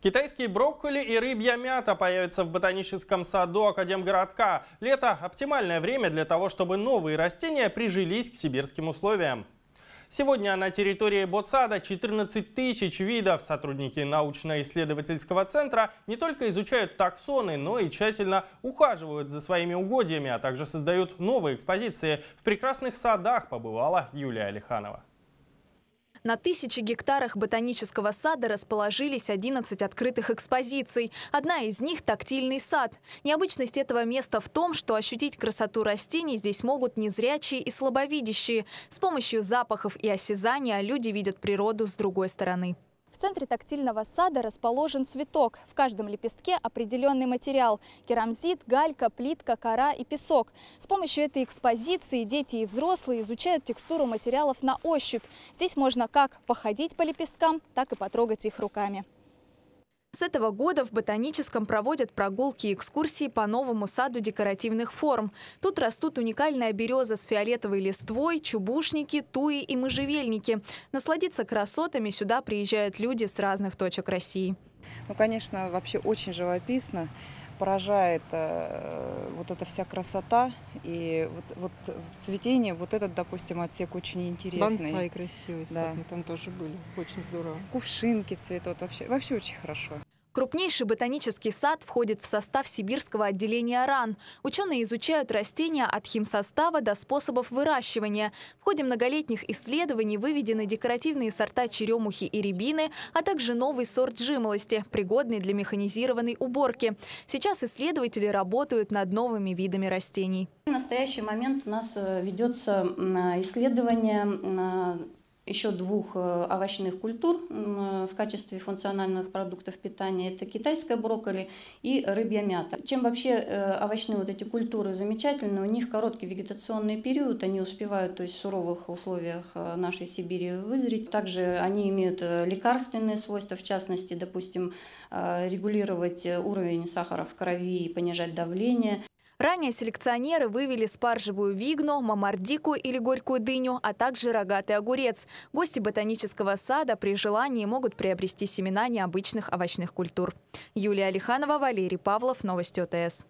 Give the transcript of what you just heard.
Китайские брокколи и рыбья мята появятся в ботаническом саду Академгородка. Лето – оптимальное время для того, чтобы новые растения прижились к сибирским условиям. Сегодня на территории ботсада 14 тысяч видов. Сотрудники научно-исследовательского центра не только изучают таксоны, но и тщательно ухаживают за своими угодьями, а также создают новые экспозиции. В прекрасных садах побывала Юлия Алиханова. На тысячи гектарах ботанического сада расположились 11 открытых экспозиций. Одна из них – тактильный сад. Необычность этого места в том, что ощутить красоту растений здесь могут незрячие и слабовидящие. С помощью запахов и осязания люди видят природу с другой стороны. В центре тактильного сада расположен цветок. В каждом лепестке определенный материал – керамзит, галька, плитка, кора и песок. С помощью этой экспозиции дети и взрослые изучают текстуру материалов на ощупь. Здесь можно как походить по лепесткам, так и потрогать их руками. С этого года в ботаническом проводят прогулки и экскурсии по новому саду декоративных форм. Тут растут уникальная береза с фиолетовой листвой, чубушники, туи и можжевельники. Насладиться красотами сюда приезжают люди с разных точек России. Ну, конечно, вообще очень живописно поражает э, вот эта вся красота и вот, вот цветение. Вот этот, допустим, отсек очень интересный. Бонсай красивый, да. мы там тоже были, очень здорово. Кувшинки цветут, вообще, вообще очень хорошо. Крупнейший ботанический сад входит в состав сибирского отделения РАН. Ученые изучают растения от химсостава до способов выращивания. В ходе многолетних исследований выведены декоративные сорта черемухи и рябины, а также новый сорт жимолости, пригодный для механизированной уборки. Сейчас исследователи работают над новыми видами растений. В настоящий момент у нас э, ведется исследование еще двух э, овощных культур в качестве функциональных продуктов питания. Это китайская брокколи и рыбья мята. Чем вообще э, овощные вот эти культуры замечательны, у них короткий вегетационный период, они успевают то есть, в суровых условиях э, нашей Сибири вызреть. Также они имеют лекарственные свойства, в частности, допустим, регулировать уровень сахара в крови и понижать давление. Ранее селекционеры вывели спаржевую вигну, мамардику или горькую дыню, а также рогатый огурец. Гости ботанического сада при желании могут приобрести семена необычных овощных культур. Юлия Алиханова, Валерий Павлов, Новости ОТС.